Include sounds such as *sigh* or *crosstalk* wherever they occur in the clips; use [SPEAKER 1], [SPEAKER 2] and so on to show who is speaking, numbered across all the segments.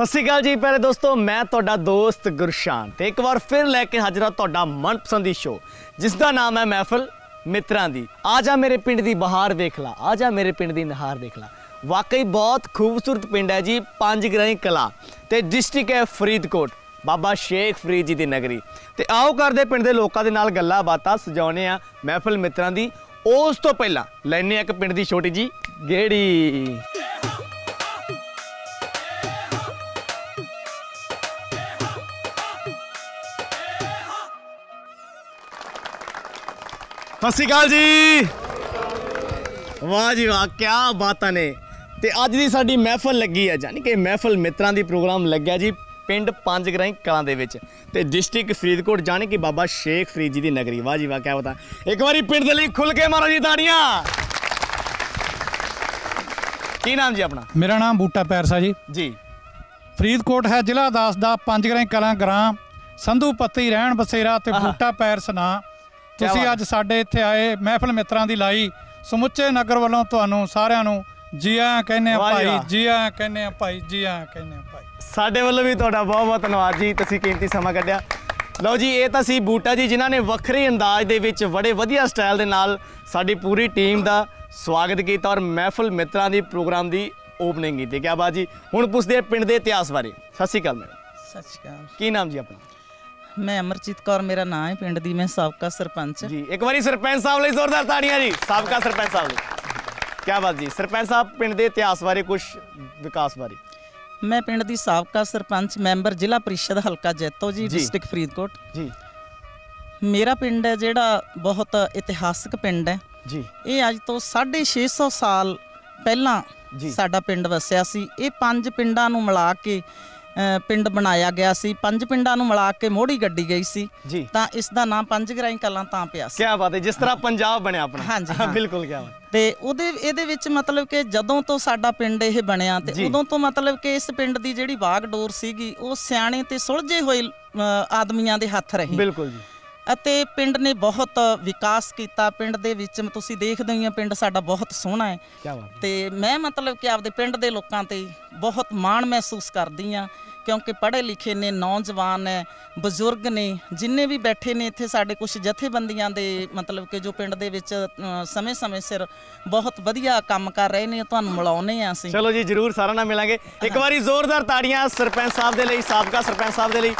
[SPEAKER 1] ਸਤਿ ਸ਼੍ਰੀ ਅਕਾਲ ਜੀ ਪਹਿਲੇ ਦੋਸਤੋ, ਮੈਂ ਤੁਹਾਡਾ ਦੋਸਤ ਗੁਰਸ਼ਾਨ ਤੇ ਇੱਕ ਵਾਰ ਫਿਰ ਲੈ ਕੇ ਹਾਜ਼ਰ ਹਾਂ ਤੁਹਾਡਾ ਮਨਪਸੰਦੀ ਸ਼ੋਅ ਜਿਸ ਦਾ ਨਾਮ ਹੈ ਮਹਿਫਲ ਮਿੱਤਰਾਂ ਦੀ। ਆ ਜਾ ਮੇਰੇ ਪਿੰਡ ਦੀ ਬਹਾਰ ਦੇਖ ਲਾ, ਆ ਜਾ ਮੇਰੇ ਪਿੰਡ ਦੀ ਨਹਾਰ ਦੇਖ ਲਾ। ਵਾਕਈ ਬਹੁਤ ਖੂਬਸੂਰਤ ਪਿੰਡ ਹੈ ਜੀ, ਪੰਜ ਗ੍ਰਾਈ ਕਲਾ ਤੇ ਡਿਸਟ੍ਰਿਕਟ ਹੈ ਫਰੀਦਕੋਟ, ਬਾਬਾ ਸ਼ੇਖ ਫਰੀਦ ਜੀ ਦੀ ਨਗਰੀ। ਤੇ ਆਓ ਕਰਦੇ ਪਿੰਡ ਦੇ ਲੋਕਾਂ ਦੇ ਨਾਲ ਗੱਲਾਂ ਬਾਤਾਂ ਸਜਾਉਣੇ ਆ ਮਹਿਫਲ ਮਿੱਤਰਾਂ ਦੀ। ਉਸ ਤੋਂ ਪਹਿਲਾਂ ਲੈਣੇ ਆ ਇੱਕ ਪਿੰਡ ਦੀ ਛੋਟੀ ਜੀ ਗੇੜੀ। ਸਤਿ ਸ਼੍ਰੀ ਅਕਾਲ ਜੀ। ਵਾਹ ਜੀ ਵਾਹ ਕੀ ਬਾਤਾਂ ਨੇ। ਤੇ ਅੱਜ ਦੀ ਸਾਡੀ ਮਹਿਫਲ ਲੱਗੀ ਹੈ ਯਾਨੀ ਕਿ ਮਹਿਫਲ ਮਿੱਤਰਾਂ ਦੀ ਪ੍ਰੋਗਰਾਮ ਲੱਗਿਆ ਜੀ ਪਿੰਡ ਪੰਜ ਗਰਾਈ ਕਲਾਂ ਦੇ ਵਿੱਚ। ਤੇ ਡਿਸਟ੍ਰਿਕਟ ਫਰੀਦਕੋਟ ਜਾਣੀ ਕਿ ਬਾਬਾ ਸ਼ੇਖ ਫਰੀਦ ਜੀ ਦੀ ਨਗਰੀ। ਵਾਹ ਜੀ ਵਾਹ ਕੀ ਬਤਾ। ਇੱਕ ਵਾਰੀ ਪਿੰਡ ਦੇ ਲਈ ਖੁੱਲ ਕੇ ਮਾਰੋ ਜੀ ਤਾੜੀਆਂ। ਕੀ ਨਾਮ ਜੀ ਆਪਣਾ?
[SPEAKER 2] ਮੇਰਾ ਨਾਮ ਬੂਟਾ ਪੈਰਸਾ ਜੀ।
[SPEAKER 1] ਜੀ।
[SPEAKER 2] ਫਰੀਦਕੋਟ ਹੈ ਜ਼ਿਲ੍ਹਾ ਦਾਸ ਦਾ ਪੰਜ ਗਰਾਂ ਕਲਾਂ ਗ੍ਰਾਮ ਸੰਧੂ ਪੱਤੀ ਰਹਿਣ ਬਸੇਰਾ ਤੇ। ਬੂਟਾ ਪੈਰਸ ਨਾਂ। ਤੁਸੀਂ ਅੱਜ ਸਾਡੇ ਇੱਥੇ ਆਏ ਮਹਿਫਲ ਮਿੱਤਰਾਂ ਦੀ ਲਾਈ। ਸਮੁੱਚੇ ਨਗਰ ਵੱਲੋਂ ਤੁਹਾਨੂੰ ਸਾਰਿਆਂ ਨੂੰ ਜੀ ਆਇਆਂ ਕਹਿੰਦੇ ਆ ਭਾਈ। ਜੀ ਆਇਆਂ ਕਹਿੰਦੇ ਆ ਭਾਈ ਜੀ ਆਇਆਂ ਕਹਿੰਦੇ ਆ ਭਾਈ।
[SPEAKER 1] ਸਾਡੇ ਵੱਲੋਂ ਵੀ ਤੁਹਾਡਾ ਬਹੁਤ ਬਹੁਤ ਧੰਨਵਾਦ ਜੀ ਤੁਸੀਂ ਕੀਮਤੀ ਸਮਾਂ ਕੱਢਿਆ। ਲਓ ਜੀ ਇਹ ਤਾਂ ਸੀ ਬੂਟਾ ਜੀ ਜਿਨ੍ਹਾਂ ਨੇ ਵੱਖਰੇ ਅੰਦਾਜ਼ ਦੇ ਵਿੱਚ ਬੜੇ ਵਧੀਆ ਸਟਾਈਲ ਦੇ ਨਾਲ ਸਾਡੀ ਪੂਰੀ ਟੀਮ ਦਾ ਸਵਾਗਤ ਕੀਤਾ ਔਰ ਮਹਿਫਲ ਮਿੱਤਰਾਂ ਦੀ ਪ੍ਰੋਗਰਾਮ ਦੀ ਓਪਨਿੰਗ ਕੀਤੀ। ਕਿਆ ਬਾਤ ਜੀ। ਹੁਣ ਪੁੱਛਦੇ ਹਾਂ ਪਿੰਡ ਦੇ ਇਤਿਹਾਸ ਬਾਰੇ। ਸਤਿ ਸ਼੍ਰੀ ਅਕਾਲ ਮੈਡਮ।
[SPEAKER 3] ਸਤਿ ਸ਼੍ਰੀ ਅਕਾਲ।
[SPEAKER 1] ਕੀ ਨਾਮ ਜੀ ਆਪਣਾ?
[SPEAKER 3] ਮੈਂ ਅਮਰਜੀਤ ਕੌਰ ਮੇਰਾ ਨਾਮ ਹੈ ਪਿੰਡ ਦੀ ਮੈਂ ਸਾਬਕਾ ਸਰਪੰਚ।
[SPEAKER 1] ਜੀ ਇੱਕ ਵਾਰੀ ਸਰਪੰਚ ਸਾਹਿਬ ਲਈ ਜ਼ੋਰਦਾਰ ਤਾੜੀਆਂ ਜੀ। ਸਾਬਕਾ ਸਰਪੰਚ ਸਾਹਿਬ ਲਈ। ਕਿਆ ਬਾਤ ਜੀ। ਸਰਪੰਚ ਸਾਹਿਬ ਪਿੰਡ ਦੇ ਇਤਿਹਾਸ ਬਾਰੇ ਕੁਝ ਵਿਕਾਸ ਬਾਰੇ।
[SPEAKER 3] ਮੈਂ ਪਿੰਡ ਦੀ ਸਾਬਕਾ ਸਰਪੰਚ ਮੈਂਬਰ ਜ਼ਿਲ੍ਹਾ ਪਰਿਸ਼ਦ ਹਲਕਾ ਜੈਤੋ ਜੀ। ਡਿਸਟ੍ਰਿਕਟ ਫਰੀਦਕੋਟ।
[SPEAKER 1] ਜੀ।
[SPEAKER 3] ਮੇਰਾ ਪਿੰਡ ਹੈ ਜਿਹੜਾ ਬਹੁਤ ਇਤਿਹਾਸਕ ਪਿੰਡ ਹੈ।
[SPEAKER 1] ਜੀ।
[SPEAKER 3] ਇਹ ਅੱਜ ਤੋਂ 650 ਸਾਲ ਪਹਿਲਾਂ। ਸਾਡਾ ਪਿੰਡ ਵਸਿਆ ਸੀ। ਇਹ ਪੰਜ ਪਿੰਡਾਂ ਨੂੰ ਮਿਲਾ ਕੇ ਪਿੰਡ ਬਣਾਇਆ ਗਿਆ ਸੀ। ਪੰਜ ਪਿੰਡਾਂ ਨੂੰ ਮਿਲਾ ਕੇ ਮੋੜੀ ਗੱਡੀ ਗਈ ਸੀ। ਤਾਂ ਇਸ ਦਾ ਨਾਮ ਪੰਜ ਗਰਾਈ ਕਲਾਂ ਤਾਂ ਪਿਆ ਸੀ।
[SPEAKER 1] ਕਿਆ ਬਾਤ ਹੈ ਜਿਸ ਤਰ੍ਹਾਂ ਪੰਜਾਬ ਬਣਿਆ ਆਪਣਾ।
[SPEAKER 3] ਹਾਂਜੀ।
[SPEAKER 1] ਬਿਲਕੁਲ ਕਿਆ ਬਾਤ।
[SPEAKER 3] ਤੇ ਉਹਦੇ ਇਹਦੇ ਵਿੱਚ ਮਤਲਬ ਕਿ ਜਦੋਂ ਤੋਂ ਸਾਡਾ ਪਿੰਡ ਇਹ ਬਣਿਆ। ਤੇ ਉਦੋਂ ਤੋਂ ਮਤਲਬ ਕਿ ਇਸ ਪਿੰਡ ਦੀ ਜਿਹੜੀ ਬਾਗਡੋਰ ਸੀਗੀ ਉਹ ਸਿਆਣੇ ਤੇ ਸੁਲਝੇ ਹੋਏ ਆਦਮੀਆਂ ਦੇ ਹੱਥ ਰਹੀ।
[SPEAKER 1] ਬਿਲਕੁਲ ਜੀ।
[SPEAKER 3] ਅਤੇ ਪਿੰਡ ਨੇ ਬਹੁਤ ਵਿਕਾਸ ਕੀਤਾ। ਪਿੰਡ ਦੇ ਵਿੱਚ ਤੁਸੀਂ ਦੇਖਦੇ ਹੀ ਪਿੰਡ ਸਾਡਾ ਬਹੁਤ ਸੋਹਣਾ ਹੈ। ਤੇ ਮੈਂ ਮਤਲਬ ਕਿ ਆਪਦੇ ਪਿੰਡ ਦੇ ਲੋਕਾਂ ਤੇ ਬਹੁਤ ਮਾਣ ਮਹਿਸੂਸ ਕਰਦੀ ਆ ਕਿਉਂਕਿ ਪੜ੍ਹੇ ਲਿਖੇ ਨੇ ਨੌਜਵਾਨ ਹੈ ਬਜ਼ੁਰਗ ਨੇ ਜਿੰਨੇ ਵੀ ਬੈਠੇ ਨੇ ਇੱਥੇ ਸਾਡੇ ਕੁਝ ਜਥੇਬੰਦੀਆਂ ਦੇ ਮਤਲਬ ਕਿ ਜੋ ਪਿੰਡ ਦੇ ਵਿੱਚ ਸਮੇਂ-ਸਮੇਂ ਸਿਰ ਬਹੁਤ ਵਧੀਆ ਕੰਮ ਕਰ ਰਹੇ ਨੇ ਤੁਹਾਨੂੰ ਮਿਲਾਉਨੇ ਆ ਅਸੀਂ।
[SPEAKER 1] ਚਲੋ ਜੀ ਜਰੂਰ ਸਾਰਿਆਂ ਨਾਲ ਮਿਲਾਂਗੇ। ਇੱਕ ਵਾਰੀ ਜ਼ੋਰਦਾਰ ਤਾੜੀਆਂ ਸਰਪੰਚ ਸਾਹਿਬ ਦੇ ਲਈ ਸਾਬਕਾ ਸਰਪੰਚ ਸਾਹਿਬ ਦੇ ਲਈ।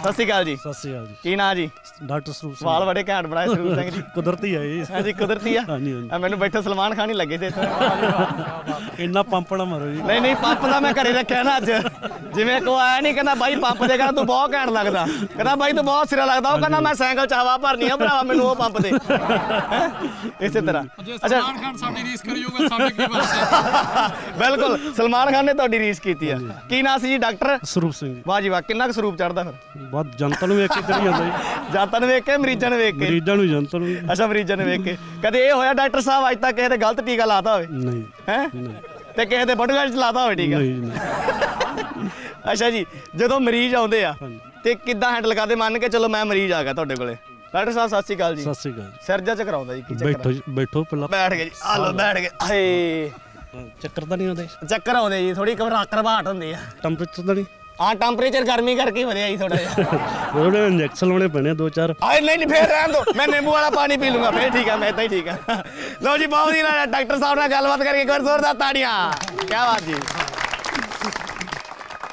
[SPEAKER 1] ਸਤਿ ਸ਼੍ਰੀ ਅਕਾਲ ਜੀ।
[SPEAKER 4] ਸਤਿ ਸ਼੍ਰੀ ਅਕਾਲ ਜੀ।
[SPEAKER 1] ਕੀ ਨਾਂ ਜੀ?
[SPEAKER 4] ਡਾਕਟਰ ਸਰੂਪ ਸਿੰਘ।
[SPEAKER 1] ਸਵਾਲ ਬੜੇ ਘੈਂਟ ਬਣਾਏ ਸਰੂਪ ਸਿੰਘ ਜੀ।
[SPEAKER 4] ਕੁਦਰਤੀ ਹੈ ਜੀ
[SPEAKER 1] ਹਾਂਜੀ ਕੁਦਰਤੀ ਆ।
[SPEAKER 4] ਹਾਂਜੀ,
[SPEAKER 1] ਮੈਨੂੰ ਬੈਠੇ ਸਲਮਾਨ ਖਾਨ ਹੀ ਲੱਗੇ ਇੱਥੇ।
[SPEAKER 4] ਇੰਨਾ ਪੰਪ ਨਾ ਮਾਰੋ ਜੀ।
[SPEAKER 1] ਨਹੀਂ ਨਹੀਂ ਪੰਪ ਦਾ ਮੈਂ ਘਰੇ ਰੱਖਿਆ ਨਾ ਅੱਜ। ਜਿਵੇਂ ਕੋ ਆਇਆ ਨਹੀਂ ਕਹਿੰਦਾ ਬਾਈ ਪੰਪ ਦੇ ਕਹਿੰਦਾ ਤੂੰ ਬਹੁਤ ਘੈਂਟ ਲੱਗਦਾ। ਕਹਿੰਦਾ ਬਾਈ ਤੂੰ ਬਹੁਤ ਸਿਰਾ ਲੱਗਦਾ। ਉਹ ਕਹਿੰਦਾ ਮੈਂ ਸਾਈਕਲ ਚ ਹਵਾ ਭਰਨੀ ਆ ਭਰਾਵਾ ਮੈਨੂੰ ਉਹ ਪੰਪ ਦੇ? ਇਸੇ ਤਰ੍ਹਾਂ। ਅੱਛਾ।
[SPEAKER 2] ਖਾਨ ਸਾਡੀ ਰੀਸ ਕਰਿਓਗਾ ਸਾਡੇ ਕੀ ਬਸ
[SPEAKER 1] ਬਿਲਕੁਲ ਸਲਮਾਨ ਖਾਨ ਨੇ ਤੁਹਾਡੀ ਰੀਸ ਕੀਤੀ ਆ। ਕੀ ਨਾਂ ਸੀ ਜੀ ਡਾਕਟਰ?
[SPEAKER 4] ਸਰੂਪ ਸਿੰਘ ਜੀ।
[SPEAKER 1] ਵਾਹ ਜੀ ਵਾਹ ਕਿੰਨਾ ਕੁ ਸਰੂਪ ਚੜਦਾ ਫਿਰ?
[SPEAKER 4] ਬਹੁਤ ਜਨਤਾ ਨੂੰ ਵੇਖ ਕੇ ਕਰੀ ਜਾਂਦਾ ਜੀ।
[SPEAKER 1] ਜਾਤਾਂ ਨੂੰ ਵੇਖ ਕੇ ਮਰੀਜ਼ਾਂ ਨੂੰ ਵੇਖ ਕੇ?
[SPEAKER 4] ਮਰੀਜ਼ਾਂ ਨੂੰ ਜਨਤਾ ਨੂੰ
[SPEAKER 1] ਅੱਛਾ ਮਰੀਜ਼ਾਂ ਨੂੰ ਵੇਖ ਕੇ। ਕਦੇ ਇਹ ਹੋਇਆ ਡਾਕਟਰ ਸਾਹਿਬ ਅੱਜ ਤੱਕ ਕਿਸੇ ਤੇ ਗਲਤ ਟੀਕਾ ਲਾਤਾ ਹੋਵੇ?
[SPEAKER 4] ਨਹੀਂ।
[SPEAKER 1] ਹੈ?
[SPEAKER 4] ਨਹੀਂ।
[SPEAKER 1] ਤੇ ਕਿਸੇ ਦੇ ਬਟੂਆ ਚ ਲਾਤਾ ਹੋਵੇ ਟੀਕਾ?
[SPEAKER 4] ਨਹੀਂ ਨਹੀਂ।
[SPEAKER 1] ਅੱਛਾ ਜੀ ਜਦੋਂ ਮਰੀਜ਼ ਆਉਂਦੇ ਆ। ਤੇ ਕਿੱਦਾਂ ਹੈਂਡਲ ਕਰਦੇ? ਮੰਨ ਕੇ ਚਲੋ ਮੈਂ ਮਰੀਜ਼ ਆ ਗਿਆ ਤੁਹਾਡੇ ਕੋਲੇ। ਡਾਕਟਰ ਸਾਹਿਬ ਸਤਿ ਸ਼੍ਰੀ ਅਕਾਲ ਜੀ।
[SPEAKER 4] ਸਤਿ ਸ਼੍ਰੀ ਅਕਾਲ ਜੀ।
[SPEAKER 1] ਸਿਰ ਜਾ ਚਕਰਾਉਂਦਾ ਜੀ ਕੀ ਚੱਕਰ
[SPEAKER 4] ਬੈਠੋ ਬੈਠੋ ਪਹਿਲਾਂ।
[SPEAKER 1] ਬੈਠ ਗਏ ਜੀ ਆ ਲੋ ਬੈਠ ਗਏ। ਹਾਏ।
[SPEAKER 4] ਚੱਕਰ ਤਾਂ ਨਹੀਂ ਆਉਂਦੇ?
[SPEAKER 1] ਚੱਕਰ ਆਉਂਦੇ ਜੀ ਥੋੜੀ ਘਬਰਾ ਘਬਰਾਹਟ ਹੁੰਦੀ ਆ।
[SPEAKER 4] ਟੈਂਪਰੇਚਰ ਤਾਂ ਨਹੀਂ?
[SPEAKER 1] ਆ ਟੈਂਪਰੇਚਰ ਗਰਮੀ ਕਰਕੇ ਹੀ ਵਧਿਆ ਜੀ ਥੋੜਾ ਜਿਹਾ। *laughs*
[SPEAKER 4] ਉਹਦੇ ਇੰਜੈਕਸ਼ਨ ਲਾਉਣੇ ਪੈਣੇ ਦੋ ਚਾਰ।
[SPEAKER 1] ਆਏ ਨਹੀਂ ਨਹੀਂ ਫੇਰ ਰਹਿਣ ਦੋ। ਮੈਂ ਨਿੰਬੂ ਵਾਲਾ ਪਾਣੀ ਪੀ ਲੂੰਗਾ ਫੇਰ ਠੀਕ ਆ ਮੈਂ ਤਾਂ ਹੀ ਠੀਕ ਆ। ਲਓ ਜੀ ਬਹੁਤ ਹੀ ਡਾਕਟਰ ਸਾਹਿਬ ਨਾਲ ਗੱਲਬਾਤ ਕਰਕੇ ਇੱਕ ਵਾਰ ਜ਼ੋਰਦਾਰ ਤਾੜੀਆਂ। ਕੀ ਬਾਤ ਜੀ।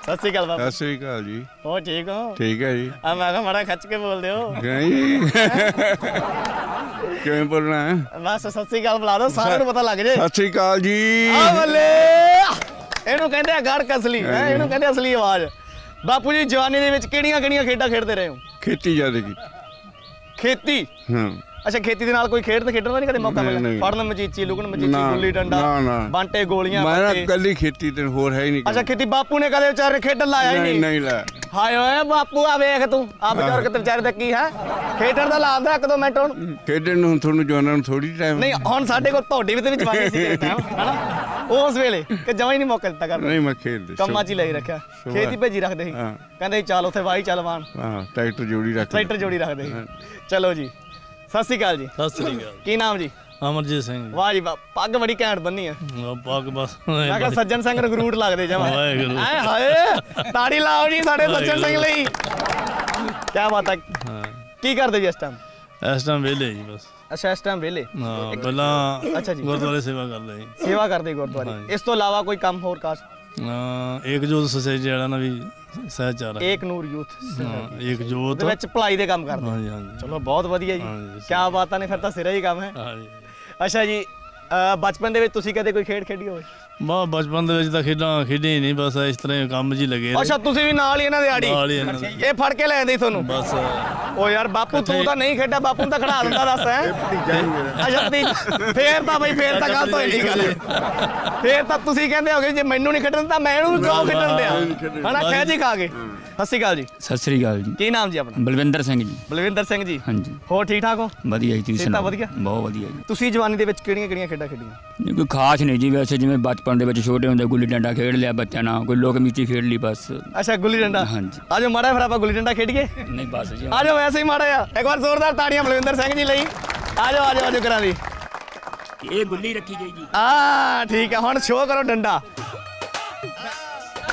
[SPEAKER 1] ਸਤਿ ਸ਼੍ਰੀ ਅਕਾਲ ਬਾਬਾ।
[SPEAKER 5] ਸਤਿ ਸ੍ਰੀ ਅਕਾਲ ਜੀ।
[SPEAKER 1] ਹੋ ਠੀਕ ਹੋ?
[SPEAKER 5] ਠੀਕ ਹੈ ਜੀ।
[SPEAKER 1] ਆ ਮੈਂ ਕਿਹਾ ਮਾੜਾ ਖੱਚ ਕੇ ਬੋਲਦੇ ਹੋ।
[SPEAKER 5] ਨਹੀਂ ਕਿਵੇਂ ਬੋਲਣਾ ਹੈ?
[SPEAKER 1] ਬਸ ਸਤਿ ਸ਼੍ਰੀ ਅਕਾਲ ਬੁਲਾ ਦਿਓ ਸਾਰਿਆਂ ਨੂੰ ਪਤਾ ਲੱਗ ਜੇ।
[SPEAKER 5] ਸਤਿ ਸ੍ਰੀ ਅਕਾਲ ਜੀ।
[SPEAKER 1] ਆ ਬੱਲੇ! ਇਹਨੂੰ ਕਹਿੰਦੇ ਆ ਗੜ ਕਸਲੀ ਹੈ? ਇਹਨੂੰ ਕਹਿੰਦੇ ਅਸਲੀ ਆਵਾਜ਼। ਬਾਪੂ ਜੀ ਜਵਾਨੀ ਦੇ ਵਿੱਚ ਕਿਹੜੀਆਂ ਕਿਹੜੀਆਂ ਖੇਡਾਂ ਖੇਡਦੇ ਰਹੇ ਹੋ?
[SPEAKER 5] ਖੇਤੀ ਜ਼ਿਆਦਾ ਕੀ
[SPEAKER 1] ਖੇਤੀ?
[SPEAKER 5] ਹਾਂ।
[SPEAKER 1] ਅੱਛਾ ਖੇਤੀ ਦੇ ਨਾਲ ਕੋਈ ਖੇਡ ਤੇ ਖੇਡਣ ਦਾ ਨਹੀਂ ਕਦੇ ਮੌਕਾ ਮਿਲਿਆ। ਫੜਨ ਮਚੀਚੀ ਲੁਕਣ ਮਚੀਚੀ ਗੁੱਲੀ ਡੰਡਾ। ਬਾਂਟੇ ਗੋਲੀਆਂ
[SPEAKER 5] ਮੈਂ ਨਾ। ਕੱਲੀ ਖੇਤੀ ਤੇ ਹੋਰ ਹੈ ਹੀ ਨਹੀਂ
[SPEAKER 1] ਅੱਛਾ ਖੇਤੀ ਬਾਪੂ ਨੇ ਕਦੇ ਵਿਚਾਰੇ ਖੇਡਣ ਲਾਇਆ ਹੀ
[SPEAKER 5] ਨਹੀਂ
[SPEAKER 1] ਨਹੀਂ?
[SPEAKER 5] ਨਹੀਂ ਲੈ
[SPEAKER 1] ਹਾਏ ਓਏ ਬਾਪੂ ਆ ਵੇਖ ਤੂੰ। ਆ ਬਜ਼ੁਰਗ ਤੇ ਵਿਚਾਰੇ ਦਾ ਕੀ ਹੈ? ਖੇਡਣ ਦਾ ਲਾਉਂਦਾ ਇੱਕ ਦੋ ਮਿੰਟ ਹੁਣ।
[SPEAKER 5] ਖੇਡਣ ਨੂੰ ਤੁਹਾਨੂੰ ਜਵਾਨਾਂ ਨੂੰ ਥੋੜੀ ਟਾਈਮ
[SPEAKER 1] ਨਹੀਂ ਹੁਣ ਸਾਡੇ ਕੋਲ ਤੁਹਾਡੀ ਵੀ ਤੇ ਵਿੱਚ ਵਾਗੀ ਸੀ ਟਾਈਮ ਹਨਾ ਉਸ ਵੇਲੇ ਕਿ ਜਮਾਂ ਹੀ ਨਹੀਂ ਮੌਕਾ ਦਿੱਤਾ ਕਰਨ
[SPEAKER 5] ਨਹੀਂ ਮੈਂ ਖੇਡਦੇ
[SPEAKER 1] ਕੰਮਾਂ 'ਚ ਹੀ ਲਈ ਰੱਖਿਆ। ਖੇਤੀ ਭੇਜੀ ਰੱਖਦੇ ਸੀ। ਕਹਿੰਦੇ ਚੱਲ ਉੱਥੇ ਵਾਹੀ ਚੱਲ ਵਾਣ
[SPEAKER 5] ਹਾਂ ਟਰੈਕਟਰ ਜੋੜੀ ਰੱਖ
[SPEAKER 1] ਟਰੈਕਟਰ ਜੋੜੀ ਰੱਖਦੇ ਸੀ। ਚਲੋ ਜੀ। ਸਤਿ ਸ਼੍ਰੀ ਅਕਾਲ ਜੀ।
[SPEAKER 6] ਸਤਿ ਸ੍ਰੀ ਅਕਾਲ।
[SPEAKER 1] ਕੀ ਨਾਮ ਜੀ?
[SPEAKER 4] ਅਮਰਜੀਤ ਸਿੰਘ ਜੀ।
[SPEAKER 1] ਵਾਹ ਜੀ ਵਾਹ ਪੱਗ ਬੜੀ ਘੈਂਟ ਬੰਨੀ ਆ।
[SPEAKER 4] ਉਹ ਪੱਗ ਬਸ
[SPEAKER 1] ਮੈਂ ਕਿਹਾ ਸੱਜਣ ਸਿੰਘ ਰਗਰੂਟ ਲੱਗਦੇ ਜਮਾ।
[SPEAKER 4] ਵਾਹਿਗੁਰੂ।
[SPEAKER 1] ਆਏ ਹਾਏ ਤਾੜੀ ਲਾਓ ਜੀ ਸਾਡੇ ਸੱਜਣ ਸਿੰਘ ਲਈ। ਕੀ ਬਾਤ ਹੈ
[SPEAKER 4] ਹਾਂ।
[SPEAKER 1] ਕੀ ਕਰਦੇ ਜੀ ਇਸ ਟਾਈਮ
[SPEAKER 4] ਇਸ ਟਾਈਮ ਵਿਹਲੇ ਜੀ ਬਸ।
[SPEAKER 1] ਅੱਛਾ ਇਸ ਟਾਈਮ ਵਿਹਲੇ।
[SPEAKER 4] ਹਾਂ ਪਹਿਲਾਂ
[SPEAKER 1] ਅੱਛਾ ਜੀ।
[SPEAKER 4] ਗੁਰਦੁਆਰੇ ਸੇਵਾ ਕਰਦੇ ਜੀ
[SPEAKER 1] ਸੇਵਾ ਕਰਦੇ ਗੁਰਦੁਆਰੇ। ਇਸ ਤੋਂ ਇਲਾਵਾ ਕੋਈ ਕੰਮ ਹੋਰ ਕਾਸ
[SPEAKER 4] ਹਾਂ ਇੱਕ ਜੋਤ ਸੁਸਾਇਟੀ ਵਾਲਾ ਨਾ ਵੀ ਸਹਿਚਾਰ
[SPEAKER 1] ਏਕ ਨੂਰ ਯੂਥ
[SPEAKER 4] ਇੱਕ ਜੋਤ।
[SPEAKER 1] ਦੇ ਵਿੱਚ ਭਲਾਈ ਦੇ ਕੰਮ ਕਰਦੇ।
[SPEAKER 4] ਹਾਂਜੀ ਹਾਂਜੀ।
[SPEAKER 1] ਚਲੋ ਬਹੁਤ ਵਧੀਆ ਜੀ।
[SPEAKER 4] ਹਾਂਜੀ,
[SPEAKER 1] ਕੀ ਬਾਤਾਂ ਨੇ ਫਿਰ ਤਾਂ ਸਿਰਾ ਹੀ ਕੰਮ ਹੈ।
[SPEAKER 4] ਹਾਂਜੀ।
[SPEAKER 1] ਅੱਛਾ ਜੀ ਬਚਪਨ ਦੇ ਵਿੱਚ ਤੁਸੀਂ ਕਦੇ ਕੋਈ ਖੇਡ ਖੇਡੀ ਹੋਵੇ?
[SPEAKER 4] ਬਾ ਬਚਪਨ ਦੇ ਵਿੱਚ ਤਾਂ ਖੇਡਾਂ ਖੇਡੀ ਨਹੀਂ ਬਸ ਇਸ ਤਰ੍ਹਾਂ ਹੀ ਕੰਮ ਹੀ ਲੱਗੇ ਰਹੇ।
[SPEAKER 1] ਅੱਛਾ ਤੁਸੀਂ ਵੀ ਨਾਲ ਹੀ ਇਹਨਾਂ ਦੇ ਆੜੀ?
[SPEAKER 4] ਨਾਲ ਹੀ ਇਹਨਾਂ ਦੇ।
[SPEAKER 1] ਇਹ ਫੜ ਕੇ ਲੈ ਜਾਂਦੇ ਸੀ ਤੁਹਾਨੂੰ?
[SPEAKER 4] ਬਸ।
[SPEAKER 1] ਓ ਯਾਰ ਬਾਪੂ ਤੂੰ ਤਾਂ ਨਹੀਂ ਖੇਡਿਆ ਬਾਪੂ ਨੂੰ ਤਾਂ ਖੜਾ ਦਿੰਦਾ ਦੱਸ ਹੈ? ਅੱਛਾ ਤੀ ਫੇਰ ਤਾਂ ਬਈ ਫੇਰ ਤਾਂ ਗਲਤ ਹੋਈ ਨਹੀਂ ਗੱਲ। ਫੇਰ ਤਾਂ ਤੁਸੀਂ ਕਹਿੰਦੇ ਹੋਗੇ ਜੇ ਮੈਨੂੰ ਨਹੀਂ ਖੇਡਣ ਤਾਂ ਮੈਂ ਇਹਨੂੰ ਕਿਉਂ ਖੇਡਣ ਦਿਆਂ? ਹਨਾ ਖਹਿ ਜੀ ਖਾ ਕੇ ਸਤਿ ਸ਼੍ਰੀ ਅਕਾਲ ਜੀ।
[SPEAKER 6] ਸਤਿ ਸ੍ਰੀ ਅਕਾਲ ਜੀ।
[SPEAKER 1] ਕੀ ਨਾਮ ਜੀ ਆਪਣਾ?
[SPEAKER 6] ਬਲਵਿੰਦਰ ਸਿੰਘ ਜੀ।
[SPEAKER 1] ਬਲਵਿੰਦਰ ਸਿੰਘ ਜੀ।
[SPEAKER 6] ਹਾਂਜੀ।
[SPEAKER 1] ਹੋਰ ਠੀਕ ਠਾਕ ਹੋ?
[SPEAKER 6] ਵਧੀਆ ਜੀ ਤੁਸੀਂ
[SPEAKER 1] ਸਿਹਤਾਂ
[SPEAKER 6] ਸੁਣਾਓ?
[SPEAKER 1] ਵਧੀਆ?
[SPEAKER 6] ਬਹੁਤ ਵਧੀਆ ਜੀ।
[SPEAKER 1] ਤੁਸੀਂ ਜਵਾਨੀ ਦੇ ਵਿੱਚ ਕਿਹੜੀਆਂ ਕਿਹੜੀਆਂ ਖੇਡਾਂ ਖੇਡੀਆਂ?
[SPEAKER 6] ਨਹੀਂ ਕੋਈ ਖਾਸ ਨਹੀਂ ਜੀ ਵੈਸੇ ਜਿਵੇਂ ਬਚਪਨ ਦੇ ਵਿੱਚ ਛੋਟੇ ਹੁੰਦੇ ਗੁੱਲੀ ਡੰਡਾ ਖੇਡ ਲਿਆ ਬੱਚਿਆਂ ਨਾਲ ਕੋਈ ਲੋਕ ਮਿੱਟੀ ਖੇਡ ਲਈ ਬਸ।
[SPEAKER 1] ਅੱਛਾ ਗੁੱਲੀ ਡੰਡਾ।
[SPEAKER 6] ਹਾਂਜੀ।
[SPEAKER 1] ਆਜੋ ਮਾੜਾ ਫਿਰ ਆਪਾਂ ਗੁੱਲੀ ਡੰਡਾ ਖੇਡੀਏ।
[SPEAKER 6] ਨਹੀਂ ਬਸ ਜੀ।
[SPEAKER 1] ਆਜੋ ਵੈਸੇ ਹੀ ਮਾੜਾ ਜਿਹਾ। ਇੱਕ ਵਾਰ ਜ਼ੋਰਦਾਰ ਤਾੜੀਆਂ ਬਲਵਿੰਦਰ ਸਿੰਘ ਜੀ ਲਈ। ਆਜੋ ਆਜੋ ਆਜੋ ਕਰਾਂ ਦੀ।
[SPEAKER 6] ਇਹ ਗੁੱਲੀ ਰੱਖੀ ਗਈ ਜੀ।
[SPEAKER 1] ਆ ਠੀਕ ਹੈ ਹੁਣ ਸ਼ੋਅ ਕਰੋ ਡੰਡਾ।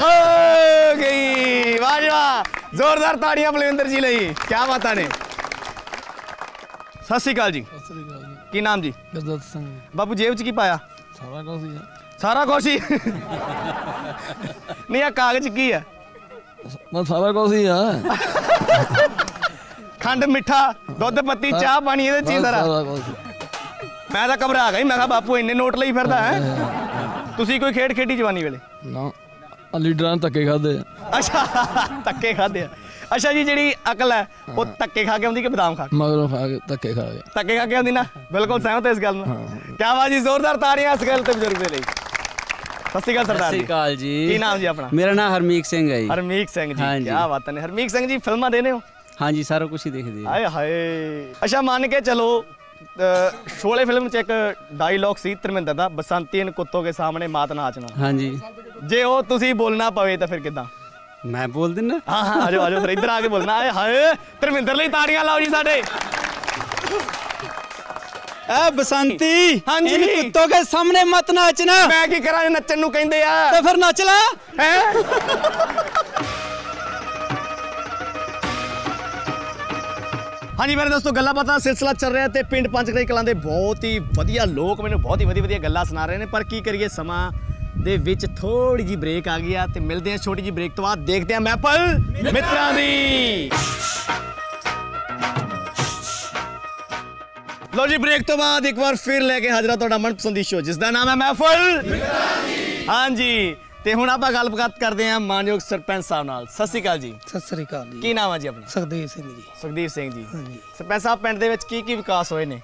[SPEAKER 1] ਹੋ ਗਈ। ਵਾਹ ਜੀ ਵਾਹ। ਜ਼ੋਰਦਾਰ ਤਾੜੀਆਂ ਬਲਵਿੰਦਰ ਜੀ ਲਈ। ਕੀ ਬਾਤਾਂ ਨੇ। ਸਤਿ ਸ਼੍ਰੀ ਅਕਾਲ ਜੀ।
[SPEAKER 7] ਸਤਿ ਸ੍ਰੀ ਅਕਾਲ ਜੀ।
[SPEAKER 1] ਕੀ ਨਾਮ ਜੀ?
[SPEAKER 7] ਗੁਰਦਤ ਸਿੰਘ
[SPEAKER 1] ਬਾਪੂ ਜੇਬ 'ਚ ਕੀ ਪਾਇਆ?
[SPEAKER 7] ਸਾਰਾ ਕੁਝ ਹੀ ਆ।
[SPEAKER 1] ਸਾਰਾ ਕੁਝ ਹੀ। ਨਹੀਂ ਆ ਕਾਗਜ਼ ਕੀ ਹੈ
[SPEAKER 7] ਮੈਂ ਸਾਰਾ ਕੁਝ ਹੀ ਆ।
[SPEAKER 1] ਖੰਡ ਮਿੱਠਾ ਦੁੱਧ ਪੱਤੀ ਚਾਹ ਪਾਣੀ ਇਹਦੇ 'ਚ ਹੀ ਸਾਰਾ। ਮੈਂ ਤਾਂ ਘਬਰਾ ਗਈ ਮੈਂ ਕਿਹਾ ਬਾਪੂ ਇੰਨੇ ਨੋਟ ਲਈ ਫਿਰਦਾ ਹੈ। ਤੁਸੀਂ ਕੋਈ ਖੇਡ ਖੇਡੀ ਜਵਾਨੀ ਵੇਲੇ?
[SPEAKER 7] ਨਾ ਆ ਲੀਡਰਾਂ ਨੇ ਧੱਕੇ ਖਾਦੇ
[SPEAKER 1] ਅੱਛਾ ਧੱਕੇ ਖਾਦੇ ਆ। ਅੱਛਾ ਜੀ ਜਿਹੜੀ ਅਕਲ ਹੈ ਉਹ ਧੱਕੇ ਖਾ ਕੇ ਆਉਂਦੀ ਕਿ ਬਦਾਮ ਖਾ ਕੇ?
[SPEAKER 7] ਮਗਰੋਂ ਖਾ ਕੇ ਧੱਕੇ ਖਾ ਗਏ
[SPEAKER 1] ਧੱਕੇ ਖਾ ਕੇ ਆਉਂਦੀ ਨਾ? ਬਿਲਕੁਲ ਸਹਿਮਤ ਹਾਂ ਇਸ ਗੱਲ ਨਾਲ ਕਿਆ ਬਾਤ ਜੀ ਜ਼ੋਰਦਾਰ ਤਾੜੀਆਂ ਇਸ ਗੱਲ ਤੇ ਬਜ਼ੁਰਗ ਦੇ ਲਈ। ਸਤਿ ਸ਼੍ਰੀ ਅਕਾਲ
[SPEAKER 8] ਸਤਿ
[SPEAKER 1] ਸਰਦਾਰ
[SPEAKER 8] ਸ਼੍ਰੀ
[SPEAKER 1] ਜੀ।
[SPEAKER 8] ਅਕਾਲ ਜੀ।
[SPEAKER 1] ਕੀ ਨਾਮ ਜੀ ਆਪਣਾ?
[SPEAKER 8] ਮੇਰਾ ਨਾਮ ਹਰਮੀਤ ਸਿੰਘ ਹੈ ਜੀ।
[SPEAKER 1] ਹਰਮੀਕ ਸਿੰਘ ਜੀ। ਕੀ ਬਾਤ ਨੇ ਹਰਮੀਕ ਸਿੰਘ ਜੀ ਫਿਲਮਾਂ ਦੇਨੇ ਹੋ?
[SPEAKER 8] ਹਾਂਜੀ ਸਾਰਾ ਕੁਝ ਹੀ ਦੇਖਦੇ ਆ
[SPEAKER 1] ਹਾਏ ਅੱਛਾ ਮੰਨ ਕੇ ਚਲੋ ਸ਼ੋਲੇ ਫਿਲਮ ਚ ਇੱਕ ਡਾਇਲੌਗ ਸੀ ਧਰਮਿੰਦਰ ਦਾ ਬਸੰਤੀਨ ਕੁੱਤੋਂ ਕੇ ਸਾਹਮਣੇ ਮਾਤ ਨਾਚਣਾ
[SPEAKER 8] ਹਾਂਜੀ।
[SPEAKER 1] ਜੇ ਉਹ ਤੁਸੀਂ ਬੋਲਣਾ ਪਵੇ ਤਾਂ ਫਿਰ ਕਿਦਾਂ?
[SPEAKER 8] ਮੈਂ ਬੋਲ ਦਿੰਨਾ?
[SPEAKER 1] ਹਾਂ ਹਾਂ ਆਜੋ ਆਜੋ ਫਿਰ ਇੱਧਰ ਆ ਕੇ ਬੋਲਣਾ। ਆਏ ਹਾਏ ਧਰਮਿੰਦਰ ਲਈ ਤਾੜੀਆਂ ਲਾਓ ਜੀ ਸਾਡੇ।
[SPEAKER 8] ਐ ਬਸੰਤੀ
[SPEAKER 1] ਹਾਂਜੀ।
[SPEAKER 8] ਕੁੱਤੋਂ ਕੇ ਸਾਹਮਣੇ ਮਤ ਨਾਚਣਾ
[SPEAKER 1] ਮੈਂ ਕੀ ਕਰਾਂ ਨੱਚਣ ਨੂੰ ਕਹਿੰਦੇ ਆ।
[SPEAKER 8] ਤੇ ਫਿਰ ਨੱਚ ਲੈ।
[SPEAKER 1] ਹੈ? ਹਾਂਜੀ ਮੇਰੇ ਦੋਸਤੋ ਗੱਲਾਂ ਬਾਤਾਂ ਦਾ ਸਿਲਸਿਲਾ ਚੱਲ ਰਿਹਾ ਤੇ ਪਿੰਡ ਪੰਚਕੜੀ ਕਲਾਂ ਦੇ ਬਹੁਤ ਹੀ ਵਧੀਆ ਲੋਕ ਮੈਨੂੰ ਬਹੁਤ ਹੀ ਵਧੀਆ ਵਧੀਆ ਗੱਲਾਂ ਸੁਣਾ ਰਹੇ ਨੇ। ਪਰ ਕੀ ਕਰੀਏ ਸਮਾਂ ਦੇ ਵਿੱਚ ਥੋੜੀ ਜੀ ਬ੍ਰੇਕ ਆ ਗਈ ਆ ਤੇ ਮਿਲਦੇ ਆ ਛੋਟੀ ਜੀ ਬ੍ਰੇਕ ਤੋਂ ਬਾਅਦ। ਦੇਖਦੇ ਆ ਮਹਿਫਲ ਮਿੱਤਰਾਂ ਦੀ ਲੋ ਜੀ ਬ੍ਰੇਕ ਤੋਂ ਬਾਅਦ ਇੱਕ ਵਾਰ ਫਿਰ ਲੈ ਕੇ ਹਾਜ਼ਰ ਹਾਂ ਤੁਹਾਡਾ ਮਨਪਸੰਦੀ ਸ਼ੋਅ ਜਿਸ ਦਾ ਨਾਮ ਹੈ ਮਹਿਫਲ। ਹਾਂਜੀ ਤੇ ਹੁਣ ਆਪਾਂ ਗੱਲਬਾਤ ਕਰਦੇ ਹਾਂ ਮਾਨਯੋਗ ਸਰਪੰਚ ਸਾਹਿਬ ਨਾਲ। ਸਤਿ ਸ਼੍ਰੀ ਅਕਾਲ ਜੀ।
[SPEAKER 7] ਸਤਿ ਸ੍ਰੀ ਅਕਾਲ ਜੀ।
[SPEAKER 1] ਕੀ ਨਾਮ ਹੈ ਜੀ ਆਪਣਾ?
[SPEAKER 7] ਸੁਖਦੇਵ ਸਿੰਘ ਜੀ।
[SPEAKER 1] ਸੁਖਦੀਪ ਸਿੰਘ ਜੀ।
[SPEAKER 7] ਹਾਂਜੀ।
[SPEAKER 1] ਸਰਪੰਚ ਸਾਹਿਬ ਪਿੰਡ ਦੇ ਵਿੱਚ ਕੀ ਕੀ ਵਿਕਾਸ ਹੋਏ ਨੇ?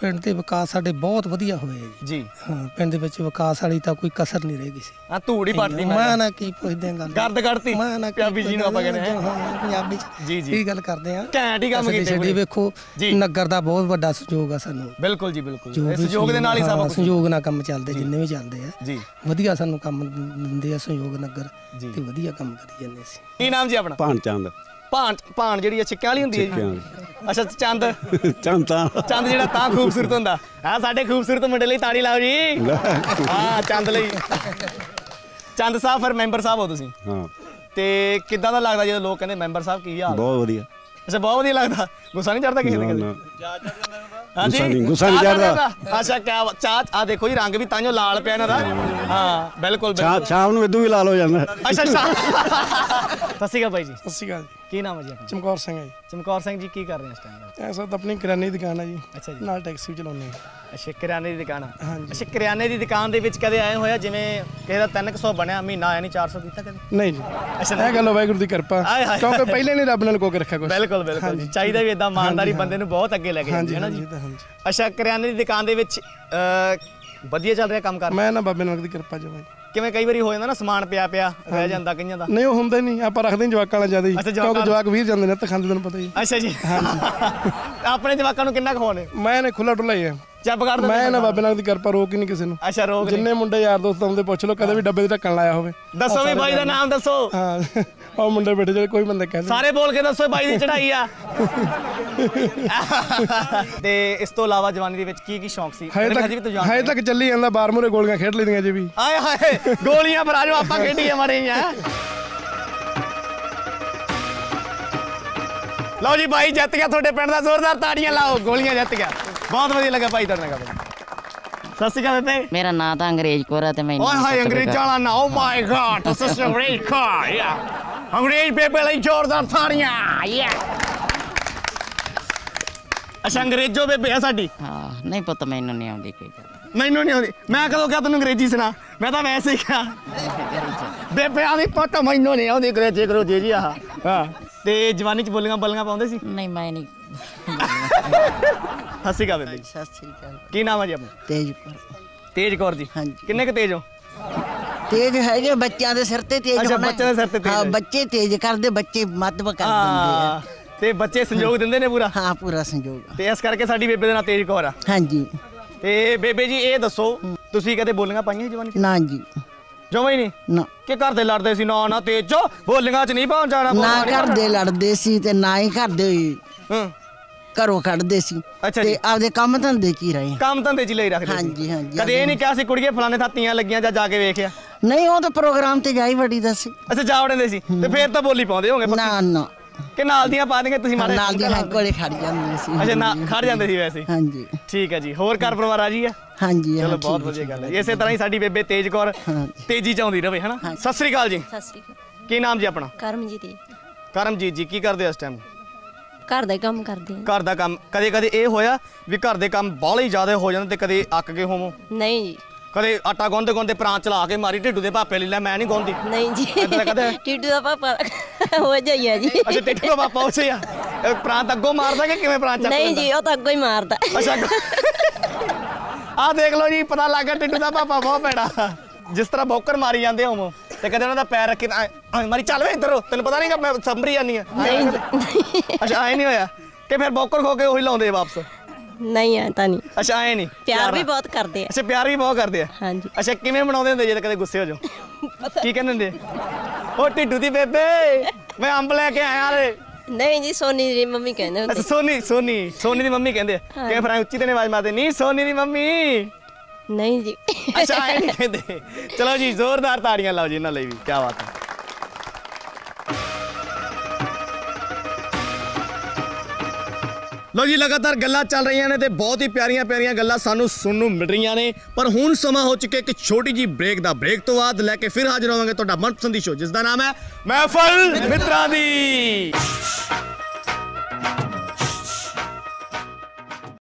[SPEAKER 7] ਪਿੰਡ ਦੇ ਵਿਕਾਸ ਸਾਡੇ ਬਹੁਤ ਵਧੀਆ ਹੋਏ ਜੀ।
[SPEAKER 1] ਜੀ।
[SPEAKER 7] ਹਾਂ ਪਿੰਡ ਦੇ ਵਿੱਚ ਵਿਕਾਸ ਵਾਲੀ ਤਾਂ ਕੋਈ ਕਸਰ ਨਹੀਂ ਰਹਿ ਗਈ ਸੀ।
[SPEAKER 1] ਆ ਧੂੜ ਹੀ ਪੜਦੀ
[SPEAKER 7] ਮੈਂ ਨਾ ਕੀ ਪੁੱਛਦੇ ਗੱਲ।
[SPEAKER 1] ਗਰਦ ਕੱਢਤੀ।
[SPEAKER 7] ਮੈਂ ਨਾ ਕੀ
[SPEAKER 1] ਪੰਜਾਬੀ ਜੀ ਨੂੰ ਆਪਾਂ ਕਹਿੰਦੇ ਹਾਂ
[SPEAKER 7] ਹਾਂ, ਪੰਜਾਬੀ ਚ
[SPEAKER 1] ਜੀ, ਜੀ।
[SPEAKER 7] ਕੀ ਗੱਲ ਕਰਦੇ ਆ।
[SPEAKER 1] ਘੈਂਟ ਹੀ ਕੰਮ ਕੀਤੇ
[SPEAKER 7] ਛੱਡੀ
[SPEAKER 1] ਪੂਰੇ।
[SPEAKER 7] ਵੇਖੋ
[SPEAKER 1] ਜੀ।
[SPEAKER 7] ਨਗਰ ਦਾ ਬਹੁਤ ਵੱਡਾ ਸਹਿਯੋਗ ਆ ਸਾਨੂੰ।
[SPEAKER 1] ਬਿਲਕੁਲ ਜੀ ਬਿਲਕੁਲ।
[SPEAKER 7] ਜੋ
[SPEAKER 1] ਸਹਿਯੋਗ ਦੇ ਨਾਲ ਹੀ ਸਭ
[SPEAKER 7] ਸਹਿਯੋਗ ਨਾਲ ਕੰਮ ਚੱਲਦੇ ਜਿੰਨੇ ਵੀ ਚੱਲਦੇ ਆ।
[SPEAKER 1] ਜੀ।
[SPEAKER 7] ਵਧੀਆ ਸਾਨੂੰ ਕੰਮ ਦਿੰਦੇ ਆ ਸਹਿਯੋਗ ਨਗਰ
[SPEAKER 1] ਜੀ।
[SPEAKER 7] ਤੇ ਵਧੀਆ ਕੰਮ ਕਰੀ ਜਾਂਦੇ ਸੀ
[SPEAKER 1] ਕੀ ਨਾਮ ਜੀ ਆਪਣਾ?
[SPEAKER 4] ਭਾਨ ਚੰਦ
[SPEAKER 1] ਭਾਣ ਭਾਣ ਜਿਹੜੀ ਆ ਛਿੱਕਿਆਂ ਵਾਲੀ ਹੁੰਦੀ ਹੈ ਜੀ? ਅੱਛਾ ਚੰਦ।
[SPEAKER 4] ਚੰਤਾ
[SPEAKER 1] ਚੰਦ ਜਿਹੜਾ ਤਾਂ ਖੂਬਸੂਰਤ ਹੁੰਦਾ। ਆ ਸਾਡੇ ਖੂਬਸੂਰਤ ਮੁੰਡੇ ਲਈ ਤਾੜੀ ਲਾਓ ਜੀ। ਹਾਂ ਚੰਦ ਲਈ। ਚੰਦ ਸਾਹਿਬ ਫਿਰ ਮੈਂਬਰ ਸਾਹਿਬ ਹੋ ਤੁਸੀਂ।
[SPEAKER 4] ਹਾਂ।
[SPEAKER 1] ਤੇ ਕਿੱਦਾਂ ਦਾ ਲੱਗਦਾ ਜਦੋਂ ਲੋਕ ਕਹਿੰਦੇ ਮੈਂਬਰ ਸਾਹਿਬ ਕੀ ਹਾਲ
[SPEAKER 4] ਬਹੁਤ ਵਧੀਆ।
[SPEAKER 1] ਅੱਛਾ ਬਹੁਤ ਵਧੀਆ ਲੱਗਦਾ। ਗੁੱਸਾ ਨਹੀਂ ਚੜਦਾ ਕਿਸੇ ਦੇ ਕਦੇ?
[SPEAKER 4] ਨਾ।
[SPEAKER 1] ਹਾਂਜੀ?
[SPEAKER 4] ਗੁੱਸਾ ਨਹੀਂ- ਗੁੱਸਾ ਨਹੀਂ
[SPEAKER 1] ਚਾਹ
[SPEAKER 4] ਚੜ੍ਹਦਾ।
[SPEAKER 1] ਅੱਛਾ ਕਿਆ ਚਾਹ ਆ ਦੇਖੋ ਜੀ ਰੰਗ ਵੀ ਤਾਂਿਓ ਲਾਲ ਪਿਆ ਇਹਨਾਂ ਦਾ। ਹਾਂ। ਬਿਲਕੁਲ ਬਿਲਕੁਲ।
[SPEAKER 4] ਸ਼ਾਮ ਨੂੰ ਇਦੋਂ ਵੀ ਲਾਲ ਹੋ ਜਾਂਦਾ
[SPEAKER 1] ਅੱਛਾ ਸਤਿ ਸ਼੍ਰੀ ਅਕਾਲ ਬਾਈ ਜੀ।
[SPEAKER 9] ਸਤਿ ਸ਼੍ਰੀ ਅਕਾਲ ਜੀ।
[SPEAKER 1] ਕੀ ਨਾਮ ਹੈ ਜੀ ਆਪਣਾ?
[SPEAKER 9] ਚਮਕੌਰ ਸਿੰਘ ਹੈ ਜੀ।
[SPEAKER 1] ਚਮਕੌਰ ਸਿੰਘ ਜੀ ਕੀ ਕਰ ਰਹੇ ਹੋ ਇਸ ਟਾਈਮ
[SPEAKER 9] ਇਹ ਸਭ ਆਪਣੀ ਕਿਰਾਨੇ ਦੀ ਦੁਕਾਨ ਹੈ ਜੀ।
[SPEAKER 1] ਅੱਛਾ ਜੀ।
[SPEAKER 9] ਨਾਲ ਟੈਕਸੀ ਚਲਾਉਂਦੇ ਹਾਂ।
[SPEAKER 1] ਅੱਛਾ ਕਰਿਆਨੇ ਦੀ ਦੁਕਾਨ।
[SPEAKER 9] ਹਾਂਜੀ।
[SPEAKER 1] ਅੱਛਾ ਕਰਿਆਨੇ ਦੀ ਦੁਕਾਨ ਦੇ ਵਿੱਚ ਕਦੇ ਆਏ ਹੋਇਆ ਜਿਵੇਂ ਕਿਸੇ ਦਾ 300 ਬਣਿਆ ਮਹੀਨਾ ਆਇਆ ਨਹੀਂ 400 ਦਿੱਤਾ ਕਦੇ?
[SPEAKER 9] ਨਹੀਂ ਜੀ।
[SPEAKER 1] ਅੱਛਾ
[SPEAKER 9] ਇਹ ਗੱਲ ਵਾਹਿਗੁਰੂ ਦੀ ਕਿਰਪਾ। ਕਿਉਂਕਿ ਪਹਿਲੇ ਨਹੀਂ ਰੱਬ ਨਾਲ ਕੋਕ ਰੱਖਿਆ ਕੁਝ
[SPEAKER 1] ਬਿਲਕੁਲ ਬਿਲਕੁਲ ਜੀ। ਚਾਹੀਦਾ ਵੀ ਇਦਾਂ ਇਮਾਨਦਾਰੀ ਬੰਦੇ ਨੂੰ ਬਹੁਤ ਅੱਗੇ ਲੈ ਕੇ ਜਾਂਦੀ ਹੈ ਨਾ ਜੀ। ਅੱਛਾ ਕਰਿਆਨੇ ਦੀ ਦੁਕਾਨ ਦੇ ਵਿੱਚ ਵਧੀਆ ਚੱਲ ਰਿਹਾ ਕੰਮ ਕਰ?
[SPEAKER 9] ਮੈਂ ਨਾ ਬਾਬੇ ਨਾਨਕ ਦੀ ਕਿਰਪਾ ਜਵਾਂ
[SPEAKER 1] ਕਿਵੇਂ ਕਈ ਵਾਰੀ ਹੋ ਜਾਂਦਾ ਨਾ ਸਮਾਨ ਪਿਆ ਪਿਆ ਰਹਿ ਜਾਂਦਾ ਕਈਆਂ ਦਾ।
[SPEAKER 9] ਨਹੀਂ ਉਹ ਹੁੰਦਾ ਹੀ ਨਹੀਂ ਆਪਾਂ ਰੱਖਦੇ ਹਾਂ ਜਵਾਕਾਂ ਵਾਲਾ ਜ਼ਿਆਦਾ ਹੀ।
[SPEAKER 1] ਅੱਛਾ, ਜਵਾਕਾਂ
[SPEAKER 9] ਕਿਉਂਕਿ ਜਵਾਕ ਵੀਰ ਜਾਂਦੇ ਨੇ ਤਾਂ ਖਾਂਦੇ ਤੈਨੂੰ ਪਤਾ ਹੀ
[SPEAKER 1] ਅੱਛਾ ਜੀ। *laughs* ਆਪਣੇ ਜਵਾਕਾਂ ਨੂੰ ਕਿੰਨਾ ਖਵਾਉਣੇ
[SPEAKER 9] ਮੈਂ ਨੇ ਖੁੱਲਾ ਡੁੱਲਾ ਹੀ ਆ
[SPEAKER 1] ਚੱਪ ਕਰ ਦਿੰਦੇ
[SPEAKER 9] ਮੈਂ ਨਾ ਬਾਬੇ ਨਾਨਕ ਦੀ ਕਿਰਪਾ ਰੋਕ ਹੀ ਨਹੀਂ ਕਿਸੇ ਨੂੰ।
[SPEAKER 1] ਅੱਛਾ ਰੋਕ
[SPEAKER 9] ਜਿੰਨੇ ਮੁੰਡੇ ਯਾਰ ਦੋਸਤ ਆਉਂਦੇ ਪੁੱਛ ਲਓ ਕਦੇ ਵੀ ਡੱਬੇ ਦੇ ਢੱਕਣ ਲਾਇਆ ਹੋਵੇ।
[SPEAKER 1] ਦੱਸੋ ਵੀ ਬਾਈ ਦਾ ਨਾਮ ਦੱਸੋ।
[SPEAKER 9] ਹਾਂ ਉਹ ਮੁੰਡੇ ਬੈਠੇ ਜਿਹੜੇ ਕੋਈ ਬੰਦੇ ਕਹਿੰਦੇ
[SPEAKER 1] ਸਾਰੇ ਬੋਲ ਕੇ ਦੱਸੋ ਬਾਈ ਦੀ ਚੜਾਈ ਆ। *laughs* ਤੇ ਇਸ ਤੋਂ ਇਲਾਵਾ ਜਵਾਨੀ ਦੇ ਵਿੱਚ ਕੀ ਕੀ ਸ਼ੌਂਕ ਸੀ?
[SPEAKER 9] ਹਜੇ
[SPEAKER 1] ਮੇਰੇ
[SPEAKER 9] ਤੱਕ
[SPEAKER 1] ਵੀ ਤੂੰ
[SPEAKER 9] ਹਜੇ ਤੱਕ ਚੱਲੀ ਜਾਂਦਾ ਬਾਰ ਮੂਰੇ ਗੋਲੀਆਂ ਖੇਡ ਲਈਆਂ ਜੀ ਵੀ।
[SPEAKER 1] ਆਏ ਹਾਏ ਗੋਲੀਆਂ ਪਰ ਆਜੋ ਆਪਾਂ ਖੇਡੀਏ ਮੜੇ ਆ ਲਓ ਜੀ ਬਾਈ ਜਿੱਤ ਗਿਆ ਤੁਹਾਡੇ ਪਿੰਡ ਦਾ ਜ਼ੋਰਦਾਰ ਤਾੜੀਆਂ ਲਾਓ ਗੋਲੀਆਂ ਜਿੱਤ ਗਿਆ। ਬਹੁਤ ਵਧੀਆ ਲੱਗਾ ਭਾਈ ਤੁਹਾਡੇ ਨਾਲ ਗੱਲ। ਸਤਿ ਸ਼੍ਰੀ ਅਕਾਲ ਬੇਬੇ।
[SPEAKER 10] ਮੇਰਾ ਨਾਂ ਤਾਂ ਅੰਗਰੇਜ਼ ਕੋਰ ਹੈ ਤੇ ਮੈਂ
[SPEAKER 1] ਓਏ ਹਾਏ ਅੰਗਰੇਜ਼ਾਂ ਵਾਲਾ ਨਾ। ਓ ਮਾਈ ਗॉड ਦਿਸ ਇਜ਼ ਅੰਗਰੇਜ਼ ਕਾਰ ਯਾ। ਅੰਗਰੇਜ਼ ਬੇਬੇ ਲਈ ਜ਼ੋਰਦਾਰ ਤਾੜੀਆਂ ਯਾ। ਅੱਛਾ ਅੰਗਰੇਜ਼ੋ ਬੇਬੇ ਆ ਸਾਡੀ।
[SPEAKER 10] ਹਾਂ ਨਹੀਂ ਪੁੱਤ ਮੈਨੂੰ ਨਹੀਂ ਆਉਂਦੀ ਕੋਈ
[SPEAKER 1] ਮੈਨੂੰ ਨਹੀਂ ਆਉਂਦੀ। ਮੈਂ ਕਦੋਂ ਕਿਹਾ ਤੈਨੂੰ ਅੰਗਰੇਜ਼ੀ ਸੁਣਾ? ਮੈਂ ਤਾਂ ਵੈਸੇ ਹੀ ਕਿਹਾ। ਬੇਬੇ ਆਦੀ ਪੁੱਤ ਮੈਨੂੰ ਨਹੀਂ ਆਉਂਦੀ ਅੰਗਰੇਜ਼ੀ ਕਰੋ ਜੀ ਜੀ ਆਹ। ਹਾਂ ਤੇ ਜਵਾਨੀ ਚ ਬੋਲੀਆਂ ਬਲੀਆਂ ਪਾਉਂਦੇ ਸੀ?
[SPEAKER 10] ਨਹੀਂ ਮੈਂ ਨਹੀਂ।
[SPEAKER 1] ਹੱਸੀ ਕਾ ਬੇਬੇ
[SPEAKER 10] ਸਤਿ ਸ੍ਰੀ ਅਕਾਲ।
[SPEAKER 1] ਕੀ ਨਾਮ ਹੈ ਜੀ ਆਪਣਾ?
[SPEAKER 10] ਤੇਜ
[SPEAKER 1] ਤੇਜ ਕੌਰ ਜੀ।
[SPEAKER 10] ਹਾਂਜੀ।
[SPEAKER 1] ਕਿੰਨੇ ਕੁ ਤੇਜ ਹੋ?
[SPEAKER 10] ਤੇਜ ਹੈਗੇ ਬੱਚਿਆਂ ਦੇ ਸਿਰ ਤੇ ਤੇਜ
[SPEAKER 1] ਅੱਛਾ,
[SPEAKER 10] ਹੋਣਾ।
[SPEAKER 1] ਬੱਚਿਆਂ ਦੇ ਸਿਰ ਤੇ ਤੇਜ਼
[SPEAKER 10] ਹਾਂ। ਬੱਚੇ ਤੇਜ ਕਰਦੇ ਬੱਚੇ ਮੱਧਮ ਕਰ ਦਿੰਦੇ ਆ।
[SPEAKER 1] ਤੇ ਬੱਚੇ ਸੰਯੋਗ ਦਿੰਦੇ ਨੇ ਪੂਰਾ?
[SPEAKER 10] ਹਾਂ ਪੂਰਾ ਸੰਜੋਗ
[SPEAKER 1] ਤੇ ਇਸ ਕਰਕੇ ਸਾਡੀ ਬੇਬੇ ਦਾ ਨਾਂ ਤੇਜ ਕੌਰ ਆ।
[SPEAKER 10] ਹਾਂਜੀ।
[SPEAKER 1] ਤੇ ਬੇਬੇ ਜੀ ਇਹ ਦੱਸੋ ਤੁਸੀਂ ਕਦੇ ਬੋਲੀਆਂ ਪਾਈਆਂ ਜਵਾਨੀ
[SPEAKER 10] ਨਾ ਜੀ।
[SPEAKER 1] ਜਮਾਂ ਹੀ ਨਹੀਂ?
[SPEAKER 10] ਨਾ।
[SPEAKER 1] ਕਿ ਘਰ ਦੇ ਲੜਦੇ ਸੀ ਨਾ ਨਾ ਤੇਜੋ ਬੋਲੀਆਂ ਚ ਨਹੀਂ ਪਹੁੰਚ ਜਾਣਾ
[SPEAKER 10] ਨਾ
[SPEAKER 1] ਨੀ
[SPEAKER 10] ਕਰਦੇ ਲੜਦੇ ਸੀ ਤੇ ਨਾ ਹੀ ਕਰਦੇ
[SPEAKER 1] ਹਾਂ।
[SPEAKER 10] ਘਰੋਂ ਕੱਢਦੇ ਸੀ।
[SPEAKER 1] ਅੱਛਾ ਜੀ।
[SPEAKER 10] ਤੇ ਆਪਦੇ ਕੰਮ ਧੰਦੇ ਕੀ ਰਹੇ।
[SPEAKER 1] ਕੰਮ ਧੰਦੇ ਚ ਹੀ ਲਈ ਰੱਖਦੇ ਸੀ।
[SPEAKER 10] ਹਾਂਜੀ, ਹਾਂਜੀ,
[SPEAKER 1] ਕਦੇ ਇਹ ਨਹੀਂ ਕਿਹਾ ਸੀ ਕੁੜੀਏ ਫਲਾਣੇ ਥਾਂ ਤੀਆਂ ਲੱਗੀਆਂ ਜਾਂ ਜਾ ਕੇ ਵੇਖਿਆ?
[SPEAKER 10] ਨਹੀਂ ਉਹ ਤਾਂ ਪ੍ਰੋਗਰਾਮ ਤੇ ਜਾਈ ਵੜੀ ਦਾ ਸੀ।
[SPEAKER 1] ਅੱਛਾ ਜਾ ਵੜਦੇ ਸੀ। ਤੇ ਫੇਰ ਤਾਂ ਬੋਲੀ ਪਾਉਂਦੇ ਹੋਗੇ
[SPEAKER 10] ਨਾ ਨਾ।
[SPEAKER 1] ਕਿ ਨਾਲ ਦੀਆਂ ਪਾ ਦੇਂਗੇ ਤੁਸੀਂ ਮਾੜੇ
[SPEAKER 10] ਨਾਲ ਦੀ। ਹਾਂ ਕੋਲੇ ਖੜ ਜਾਂਦੇ ਸੀ।
[SPEAKER 1] ਅੱਛਾ ਨਾ ਖੜ ਜਾਂਦੇ ਸੀ ਵੈਸੇ।
[SPEAKER 10] ਹਾਂਜੀ।
[SPEAKER 1] ਠੀਕ ਹੈ ਜੀ। ਹੋਰ ਘਰ ਪਰਿਵਾਰ ਆ ਜੀ ਆ
[SPEAKER 10] ਹਾਂਜੀ ਹਾਂ,
[SPEAKER 1] ਚਲੋ ਬਹੁਤ
[SPEAKER 10] ਹੈ
[SPEAKER 1] ਵਧੀਆ ਗੱਲ ਹੈ ਇਸੇ ਤਰ੍ਹਾਂ ਹੀ ਸਾਡੀ ਬੇਬੇ ਤੇਜ ਕੌਰ। ਤੇਜ਼ੀ ਚ ਆਉਂਦੀ ਰਵੇ ਹਨਾ। ਸਤਿ ਸ੍ਰੀ ਅਕਾਲ ਜੀ।
[SPEAKER 11] ਸਤਿ ਸ਼੍ਰੀ ਅਕਾਲ।
[SPEAKER 1] ਕੀ ਨਾਮ ਜੀ ਆਪਣਾ?
[SPEAKER 11] ਕਰਮਜੀਤ ਜੀ।
[SPEAKER 1] ਕਰਮਜੀਤ ਜੀ ਕੀ ਕਰਦੇ ਹੋ ਇਸ ਟਾਈਮ
[SPEAKER 11] ਘਰ ਦਾ ਹੀ ਕੰਮ ਕਰਦੇ ਹਾਂ
[SPEAKER 1] ਘਰ ਦਾ ਕੰਮ ਕਦੇ ਕਦੇ ਇਹ ਹੋਇਆ ਵੀ ਘਰ ਦੇ ਕੰਮ ਬਾਹਲੇ ਹੀ ਜ਼ਿਆਦਾ ਹੋ ਜਾਂਦੇ ਤੇ ਕਦੇ ਅੱਕ ਗਏ ਹੋਵੋ?
[SPEAKER 11] ਨਹੀਂ ਜੀ।
[SPEAKER 1] ਕਦੇ ਆਟਾ ਗੁੰਨਦੇ ਗੁੰਨਦੇ ਪ੍ਰਾਂਤ ਚਲਾ ਕੇ ਮਾਰੀ ਢਿੱਡੂ ਦੇ ਭਾਪੇ ਲਈ ਲੈ ਮੈਂ ਨਹੀਂ ਗੁੰਨਦੀ।
[SPEAKER 11] ਨਹੀਂ ਜੀ।
[SPEAKER 1] ਏਦਾਂ ਕਦੇ?
[SPEAKER 11] ਟੀਟੂ ਦਾ ਪਾਪਾ ਹੋ ਜਾਈਆ ਜੀ।
[SPEAKER 1] ਅੱਛਾ ਢਿੱਡੂ ਦਾ ਪਾਪਾ ਉਸੇ ਆ ਇਹ ਪ੍ਰਾਂਤ ਅੱਗੋਂ ਮਾਰਦਾ ਕਿ ਕਿਵੇਂ ਪ੍ਰਾਂਤ ਚੱਕ
[SPEAKER 11] ਨਹੀਂ ਜੀ ਉਹ ਤਾਂ ਅੱਗੋਂ ਹੀ ਮਾਰਦਾ।
[SPEAKER 1] ਅੱਛਾ ਆ ਦੇਖ ਲਓ ਜੀ ਪਤਾ ਲੱਗ ਗਿਆ ਟਿੱਡੂ ਦਾ ਪਾਪਾ ਬਹੁਤ ਭੈੜਾ। ਜਿਸ ਤਰ੍ਹਾਂ ਬੌਕਰ ਮਾਰੀ ਜਾਂਦੇ ਹੋਵੋ ਤੇ ਕਦੇ ਉਹਨਾਂ ਦਾ ਪੈਰ ਰੱਖੇ ਤਾਂ ਐਂ- ਐਂ ਮਾਰੀ ਚੱਲ ਵੇ ਇੱਧਰ ਤੈਨੂੰ ਪਤਾ ਨਹੀਂਗਾ ਮੈਂ ਸੰਭਰੀ ਜਾਨੀ ਆ
[SPEAKER 11] ਨਹੀਂ।
[SPEAKER 1] ਅੱਛਾ ਐ ਨਹੀਂ ਹੋਇਆ। ਕਿ ਫਿਰ ਬੌਕਰ ਖੋ ਕੇ ਉਹੀ ਲਾਉਂਦੇ ਵਾਪਸ?
[SPEAKER 11] ਨਹੀਂ ਆ ਤਾਂ ਨਹੀਂ।
[SPEAKER 1] ਅੱਛਾ ਐ ਨਹੀਂ
[SPEAKER 11] ਪਿਆਰ ਵੀ ਬਹੁਤ ਕਰਦੇ ਆ।
[SPEAKER 1] ਅੱਛਾ ਪਿਆਰ ਵੀ ਬਹੁਤ ਕਰਦੇ ਆ।
[SPEAKER 11] ਹਾਂਜੀ।
[SPEAKER 1] ਅੱਛਾ ਕਿਵੇਂ ਬਣਾਉਂਦੇ ਹੁੰਦੇ ਜੇ ਕਦੇ ਗੁੱਸੇ ਹੋ ਜਾਓ? ਕੀ ਕਹਿੰਦੇ ਹੁੰਦੇ? ਉਹ ਟਿੱਡੂ ਦੀ ਬੇਬੇ ਮੈਂ ਅੰਬ ਲੈ ਕੇ ਆਇਆ ਰੇ
[SPEAKER 11] ਨਹੀਂ ਜੀ ਸੋਨੀ ਦੀ ਮੰਮੀ ਕਹਿੰਦੇ
[SPEAKER 1] ਅੱਛਾ
[SPEAKER 11] ਹੁੰਦੇ
[SPEAKER 1] ਸੋਨੀ ਸੋਨੀ ਸੋਨੀ ਦੀ ਮੰਮੀ ਕਹਿੰਦੇ ਆ। ਕਿ ਫਿਰ ਐਂ ਉੱਚੀ ਤੇ ਨੇ ਆਵਾਜ਼ ਮਾਰਦੇ? ਨਹੀਂ ਸੋਨੀ ਦੀ ਮੰਮੀ।
[SPEAKER 11] ਨਹੀਂ ਜੀ।
[SPEAKER 1] ਅੱਛਾ ਐ ਨਹੀਂ ਕਹਿੰਦੇ। ਚਲੋ ਜੀ ਜ਼ੋਰਦਾਰ ਤਾੜੀਆਂ ਲਾਓ ਜੀ ਇਹਨਾਂ ਲਈ ਵੀ ਕੀ ਬਾਤ ਹੈ। ਲੋ ਜੀ ਲਗਾਤਾਰ ਗੱਲਾਂ ਚੱਲ ਰਹੀਆਂ ਨੇ ਤੇ ਬਹੁਤ ਹੀ ਪਿਆਰੀਆਂ ਪਿਆਰੀਆਂ ਗੱਲਾਂ ਸਾਨੂੰ ਸੁਣਨ ਨੂੰ ਮਿਲ ਰਹੀਆਂ ਨੇ। ਪਰ ਹੁਣ ਸਮਾਂ ਹੋ ਚੁੱਕਿਆ ਇੱਕ ਛੋਟੀ ਜੀ ਬ੍ਰੇਕ ਦਾ ਬ੍ਰੇਕ ਤੋਂ ਬਾਅਦ ਲੈ ਕੇ ਫਿਰ ਹਾਜ਼ਰ ਹੋਵਾਂਗੇ ਤੁਹਾਡਾ ਮਨਪਸੰਦੀ ਸ਼ੋਅ ਜਿਸ ਦਾ ਨਾਮ ਹੈ ਮਹਿਫਲ ਮਿੱਤਰਾਂ ਦੀ।